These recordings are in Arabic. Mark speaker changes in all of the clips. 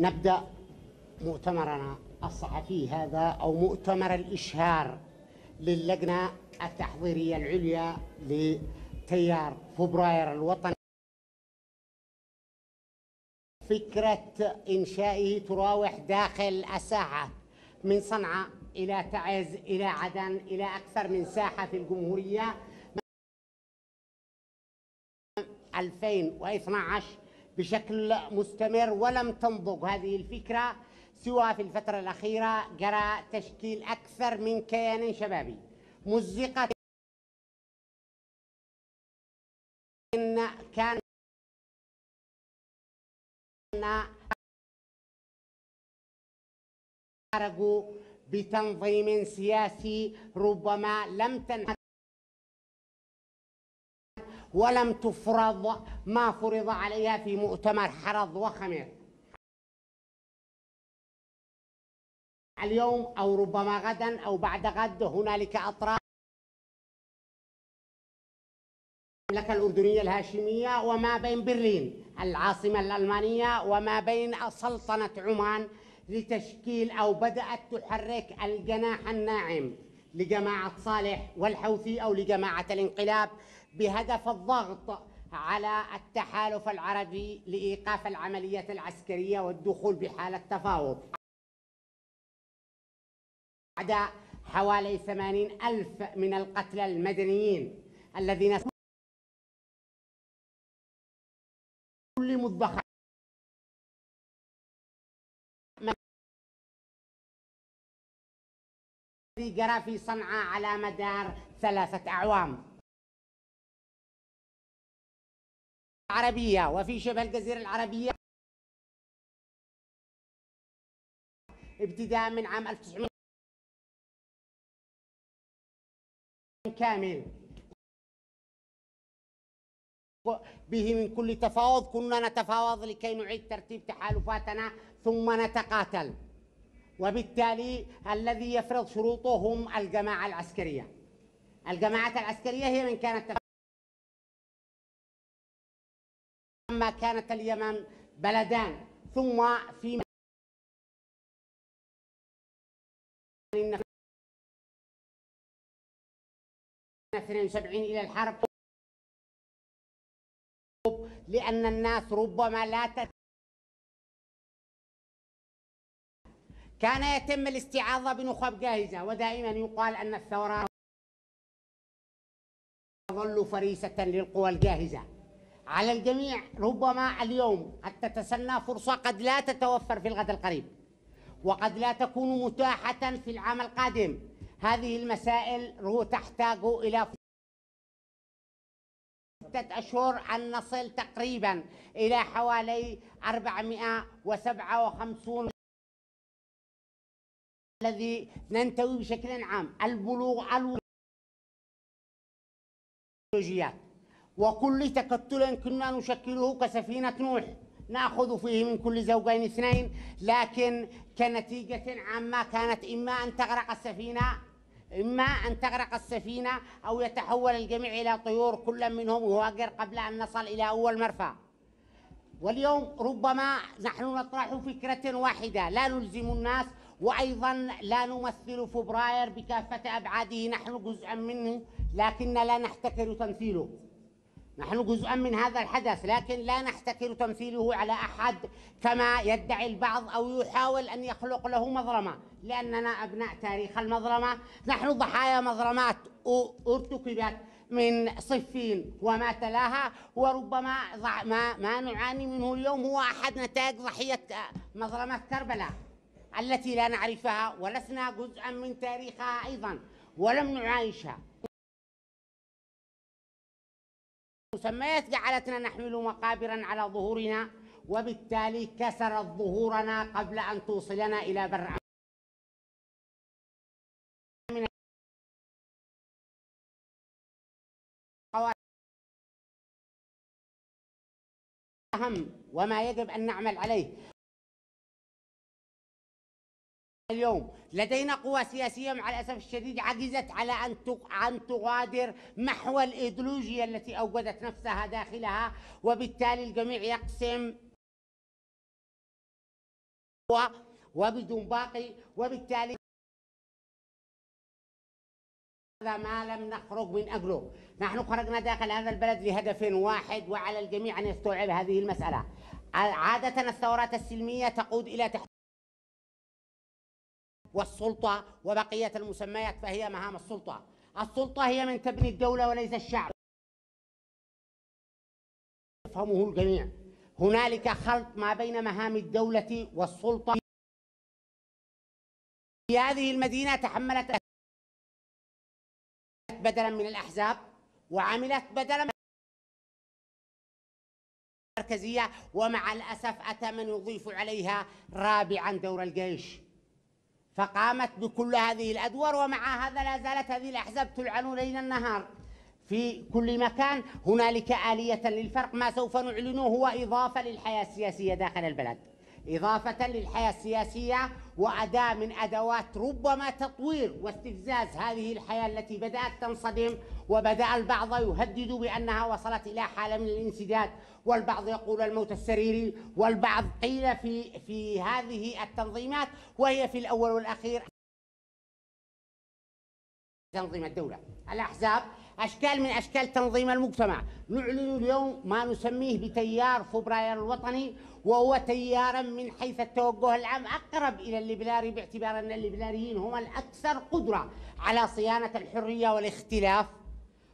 Speaker 1: نبدأ مؤتمرنا الصحفي هذا أو مؤتمر الإشهار للجنة التحضيرية العليا لتيار فبراير الوطني. فكرة إنشائه تراوح داخل الساحة من صنعاء إلى تعز إلى عدن إلى أكثر من ساحة في الجمهورية. 2012 بشكل مستمر ولم تنضج هذه الفكرة سوى في الفترة الأخيرة جرى تشكيل أكثر من كيان شبابي. مزقت كان خرجوا بتنظيم سياسي ربما لم تنحل ولم تفرض ما فرض عليها في مؤتمر حرض وخمر اليوم أو ربما غدا أو بعد غد هنالك أطراف. المملكة الأردنية الهاشمية وما بين برلين العاصمة الألمانية وما بين سلطنة عمان لتشكيل أو بدأت تحرك الجناح الناعم لجماعة صالح والحوثي أو لجماعة الانقلاب بهدف الضغط على التحالف العربي لإيقاف العملية العسكرية والدخول بحالة تفاوض. بعد حوالي ثمانين ألف من القتلى المدنيين الذين كل مدخر جرى في صنعاء على مدار ثلاثة أعوام. العربية وفي شبه الجزيرة العربية. ابتداء من عام 1900 كامل. به من كل تفاوض كنا نتفاوض لكي نعيد ترتيب تحالفاتنا ثم نتقاتل. وبالتالي الذي يفرض شروطه هم الجماعة العسكرية. الجماعة العسكرية هي من كانت لما كانت اليمن بلدان ثم في 72 إلى الحرب. لأن الناس ربما لا تت... كان يتم الاستعاضة بنخب جاهزة ودائما يقال أن الثورة تظل فريسة للقوى الجاهزة. على الجميع ربما اليوم قد تتسنى فرصة قد لا تتوفر في الغد القريب وقد لا تكون متاحة في العام القادم. هذه المسائل تحتاج إلى ستة أشهر أن نصل تقريبا إلى حوالي 457 الذي ننتوي بشكل عام البلوغ الوجيات وكل تكتل كنا نشكله كسفينة نوح. نأخذ فيه من كل زوجين اثنين لكن كنتيجة عامة كانت إما أن تغرق السفينة إما أن تغرق السفينة أو يتحول الجميع إلى طيور كل منهم يهاجر قبل أن نصل إلى أول مرفأ. واليوم ربما نحن نطرح فكرة واحدة لا نلزم الناس وأيضا لا نمثل فبراير بكافة أبعاده نحن جزءا منه لكن لا نحتكر تمثيله. نحن جزءا من هذا الحدث لكن لا نحتكر تمثيله على أحد كما يدعي البعض أو يحاول أن يخلق له مظلمة. لأننا أبناء تاريخ المظلمة نحن ضحايا مظلمات ارتكبت من صفين وما تلاها وربما ما, ما نعاني منه اليوم هو أحد نتائج ضحية مظلمة كربلاء التي لا نعرفها ولسنا جزءا من تاريخها أيضا ولم نعايشها. مسميات جعلتنا نحمل مقابرا على ظهورنا وبالتالي كسرت ظهورنا قبل أن توصلنا إلى بر أهم وما يجب أن نعمل عليه. اليوم. لدينا قوى سياسية مع الأسف الشديد عجزت على أن أن تغادر محو الإيديولوجيا التي أوجدت نفسها داخلها وبالتالي الجميع يقسم وبدون باقي وبالتالي هذا ما لم نخرج من أجله. نحن خرجنا داخل هذا البلد لهدف واحد وعلى الجميع أن يستوعب هذه المسألة. عادة الثورات السلمية تقود إلى تحت والسلطة وبقية المسميات فهي مهام السلطة. السلطة هي من تبني الدولة وليس الشعب. يفهمه الجميع. هنالك خلط ما بين مهام الدولة والسلطة. في هذه المدينة تحملت بدلا من الأحزاب وعملت بدلا من المركزية ومع الأسف أتى من يضيف عليها رابعا دور الجيش. فقامت بكل هذه الأدوار ومع هذا لا زالت هذه الأحزاب تلعن ليل النهار. في كل مكان هنالك آلية للفرق ما سوف نعلنه هو إضافة للحياة السياسية داخل البلد. إضافة للحياة السياسية وأداة من أدوات ربما تطوير واستفزاز هذه الحياة التي بدأت تنصدم وبدأ البعض يهدد بأنها وصلت إلى حالة من الانسداد والبعض يقول الموت السريري والبعض قيل في في هذه التنظيمات وهي في الأول والأخير تنظيم الدولة. الأحزاب أشكال من أشكال تنظيم المجتمع. نعلن اليوم ما نسميه بتيار فبراير الوطني وهو تيارا من حيث التوجه العام أقرب إلى الليبراري باعتبار أن الليبراريين هم الأكثر قدرة على صيانة الحرية والاختلاف.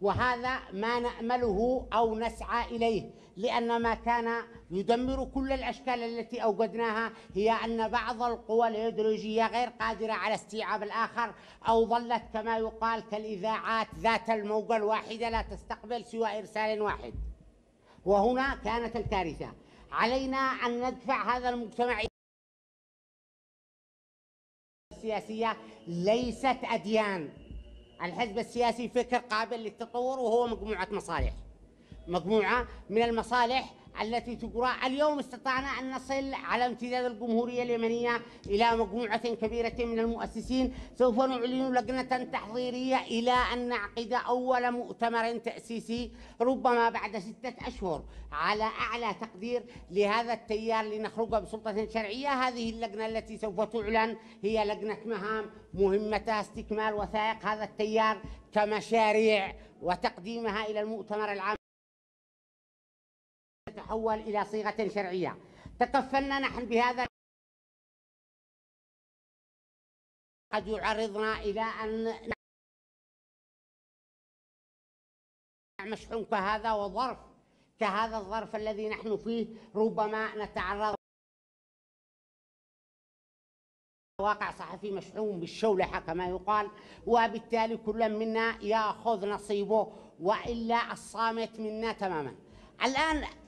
Speaker 1: وهذا ما نأمله أو نسعى إليه لأن ما كان يدمر كل الأشكال التي أوجدناها هي أن بعض القوى الإيديولوجية غير قادرة على استيعاب الآخر أو ظلت كما يقال كالإذاعات ذات الموجة الواحدة لا تستقبل سوى إرسال واحد. وهنا كانت الكارثة. علينا أن ندفع هذا المجتمع السياسية ليست أديان. الحزب السياسي فكر قابل للتطور وهو مجموعة مصالح. مجموعة من المصالح التي تجرى اليوم استطعنا أن نصل على امتداد الجمهورية اليمنية إلى مجموعة كبيرة من المؤسسين. سوف نعلن لجنة تحضيرية إلى أن نعقد أول مؤتمر تأسيسي ربما بعد ستة أشهر على أعلى تقدير لهذا التيار لنخرج بسلطة شرعية. هذه اللجنة التي سوف تعلن هي لجنة مهام مهمتها استكمال وثائق هذا التيار كمشاريع وتقديمها إلى المؤتمر العام. تتحول إلى صيغة شرعية. تكفلنا نحن بهذا قد يعرضنا إلى أن مشحون كهذا وظرف كهذا الظرف الذي نحن فيه ربما نتعرض واقع صحفي مشحون بالشولحة كما يقال. وبالتالي كل منا يأخذ نصيبه وإلا الصامت منا تماما. الآن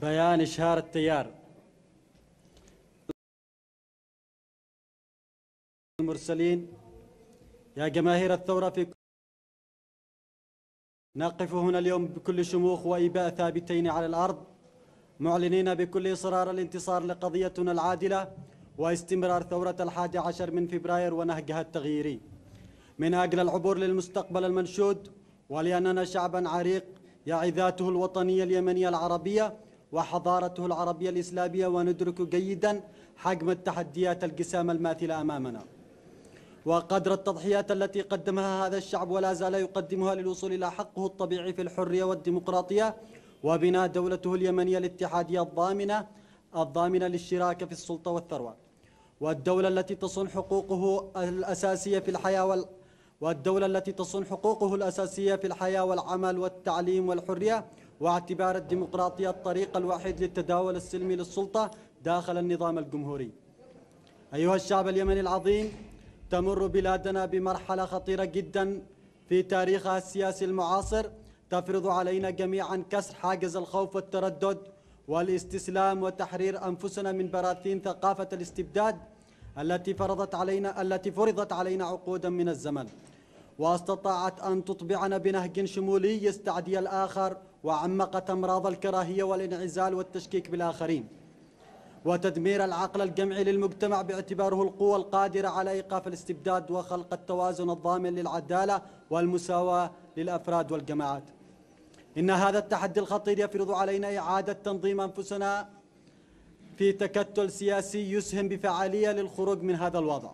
Speaker 1: بيان
Speaker 2: إشهار التيار. المرسلين يا جماهير الثورة في نقف هنا اليوم بكل شموخ وإباء ثابتين على الأرض معلنين بكل إصرار الانتصار لقضيتنا العادلة واستمرار ثورة الحادي عشر من فبراير ونهجها التغييري. من أجل العبور للمستقبل المنشود ولأننا شعبا عريق يعي ذاته الوطنية اليمنية العربية وحضارته العربية الإسلامية وندرك جيدا حجم التحديات الجسام الماثلة أمامنا. وقدر التضحيات التي قدمها هذا الشعب ولا زال يقدمها للوصول إلى حقه الطبيعي في الحرية والديمقراطية وبناء دولته اليمنية الاتحادية الضامنة الضامنة للشراكة في السلطة والثروة. والدولة التي تصون حقوقه الأساسية في الحياة وال والدولة التي تصون حقوقه الأساسية في الحياة والعمل والتعليم والحرية واعتبار الديمقراطية الطريق الوحيد للتداول السلمي للسلطة داخل النظام الجمهوري. أيها الشعب اليمني العظيم تمر بلادنا بمرحلة خطيرة جدا في تاريخها السياسي المعاصر. تفرض علينا جميعا كسر حاجز الخوف والتردد والاستسلام وتحرير أنفسنا من براثين ثقافة الاستبداد التي فرضت علينا التي فرضت علينا عقودا من الزمن. واستطاعت أن تطبعنا بنهج شمولي يستعدي الآخر وعمقت أمراض الكراهية والانعزال والتشكيك بالآخرين. وتدمير العقل الجمعي للمجتمع باعتباره القوة القادرة على إيقاف الاستبداد وخلق التوازن الضامن للعدالة والمساواة للأفراد والجماعات. إن هذا التحدي الخطير يفرض علينا إعادة تنظيم أنفسنا في تكتل سياسي يسهم بفعالية للخروج من هذا الوضع.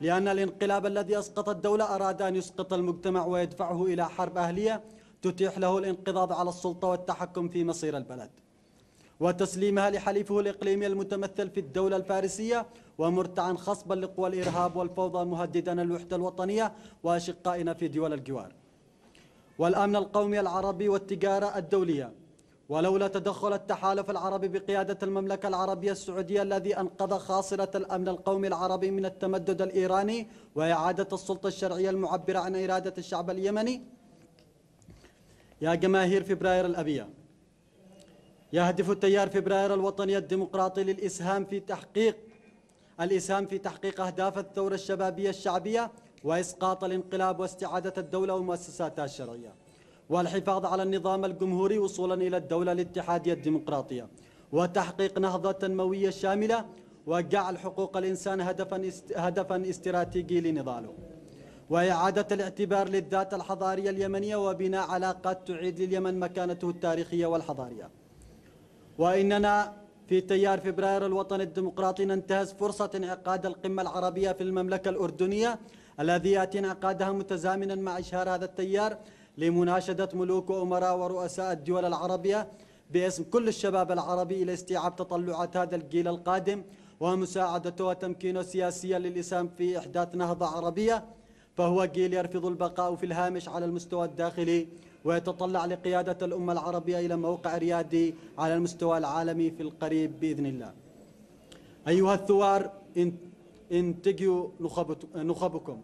Speaker 2: لأن الانقلاب الذي أسقط الدولة أراد أن يسقط المجتمع ويدفعه إلى حرب أهلية تتيح له الانقضاض على السلطة والتحكم في مصير البلد. وتسليمها لحليفه الإقليمي المتمثل في الدولة الفارسية ومرتعا خصبا لقوى الإرهاب والفوضى مهددا الوحدة الوطنية وأشقائنا في دول الجوار. والأمن القومي العربي والتجارة الدولية ولولا تدخل التحالف العربي بقيادة المملكة العربية السعودية الذي أنقذ خاصرة الأمن القومي العربي من التمدد الإيراني وإعادة السلطة الشرعية المعبرة عن إرادة الشعب اليمني. يا جماهير فبراير الأبية يهدف التيار فبراير الوطني الديمقراطي للإسهام في تحقيق الإسهام في تحقيق أهداف الثورة الشبابية الشعبية وإسقاط الانقلاب واستعادة الدولة ومؤسساتها الشرعية. والحفاظ على النظام الجمهوري وصولا إلى الدولة الاتحادية الديمقراطية وتحقيق نهضة تنموية شاملة وجعل حقوق الإنسان هدفا هدفا استراتيجي لنضاله. وإعادة الاعتبار للذات الحضارية اليمنية وبناء علاقات تعيد لليمن مكانته التاريخية والحضارية. وإننا في تيار فبراير الوطني الديمقراطي ننتهز فرصة انعقاد القمة العربية في المملكة الأردنية الذي يأتي انعقادها متزامنا مع إشهار هذا التيار لمناشدة ملوك وأمراء ورؤساء الدول العربية باسم كل الشباب العربي إلى استيعاب تطلعات هذا الجيل القادم ومساعدته وتمكينه سياسيا للإسهام في إحداث نهضة عربية فهو جيل يرفض البقاء في الهامش على المستوى الداخلي ويتطلع لقيادة الأمة العربية إلى موقع ريادي على المستوى العالمي في القريب بإذن الله. أيها الثوار إنتجوا نخبكم.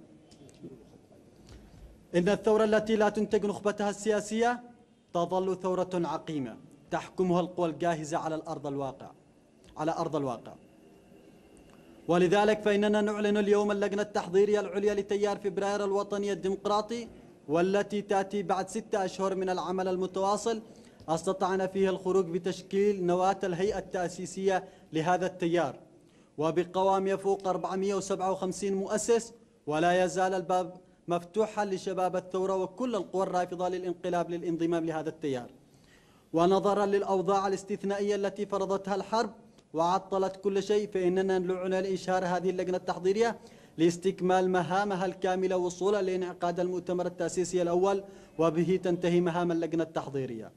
Speaker 2: إن الثورة التي لا تنتج نخبتها السياسية تظل ثورة عقيمة تحكمها القوى الجاهزة على الأرض الواقع على أرض الواقع. ولذلك فإننا نعلن اليوم اللجنة التحضيرية العليا لتيار فبراير الوطني الديمقراطي والتي تأتي بعد ستة أشهر من العمل المتواصل. استطعنا فيها الخروج بتشكيل نواة الهيئة التأسيسية لهذا التيار. وبقوام يفوق 457 مؤسس ولا يزال الباب مفتوحا لشباب الثورة وكل القوى الرافضة للانقلاب للانضمام لهذا التيار. ونظرا للأوضاع الاستثنائية التي فرضتها الحرب وعطلت كل شيء فإننا نعلن لإشهار هذه اللجنة التحضيرية لاستكمال مهامها الكاملة وصولا لإنعقاد المؤتمر التأسيسي الأول وبه تنتهي مهام اللجنة التحضيرية.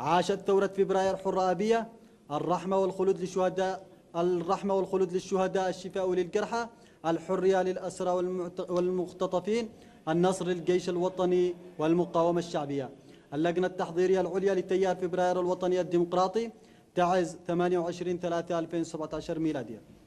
Speaker 2: عاشت ثورة فبراير حرة أبية الرحمة والخلود للشهداء الرحمة والخلود للشهداء الشفاء للجرحى الحرية للأسرى والمختطفين النصر للجيش الوطني والمقاومة الشعبية. اللجنة التحضيرية العليا لتيار فبراير الوطني الديمقراطي تعز 28 3 2017 ميلادية.